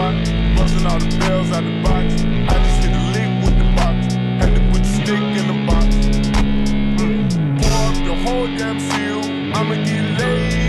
SWAT, busting all the bells out the box. I just hit the lick with the box, had to put the stick in the box. Mm. Pour up the whole damn seal, I'ma get lazy.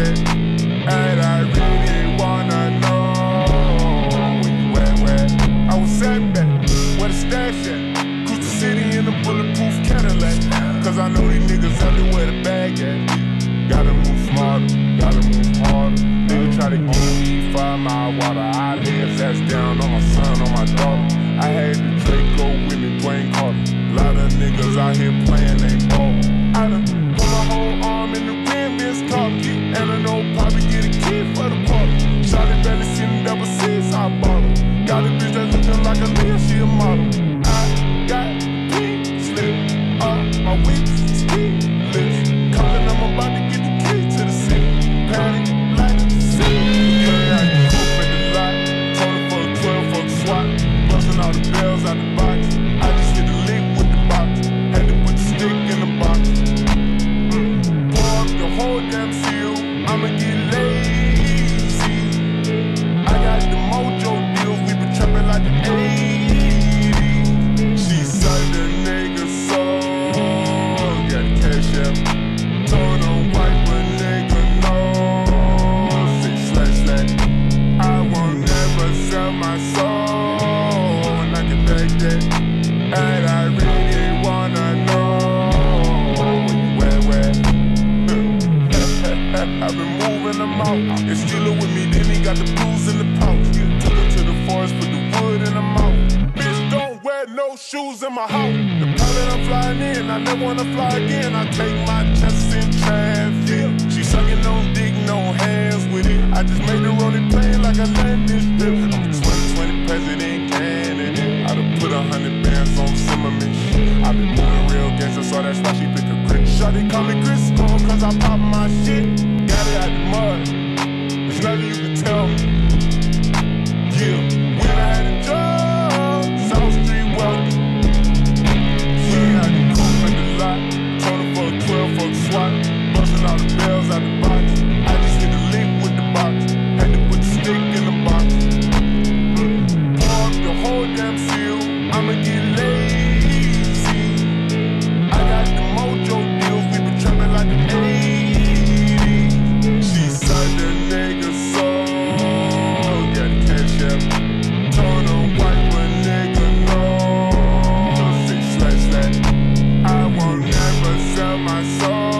And I really wanna know when you at where I was sat back, where the stash at? Cruise the city in a bulletproof Cadillac. Cause I know these niggas out there where the bag at. Gotta move smarter, gotta move harder. Nigga try to give me five mile water. I his ass down on my son, on my daughter. I had the Draco with me, Dwayne Carter. Lot of niggas out here playing, they ball. I done for the party. Charlie got the blues in the pouch. Took her to the forest, put the wood in her mouth. Bitch, don't wear no shoes in my house. The pilot I'm flying in, I never wanna fly again. I take my chances in traffic. She sucking on dick, no hands with it. I just made her on it plane like I landed strip. I'm a 2020 president candidate. I done put a hundred bands on Zimmerman shit. I been moving real gangster, so that's why she pick a crit. Shawty call me Chris Cole, cause I pop my shit. Got it out the mud. Nothing you can tell me. soul.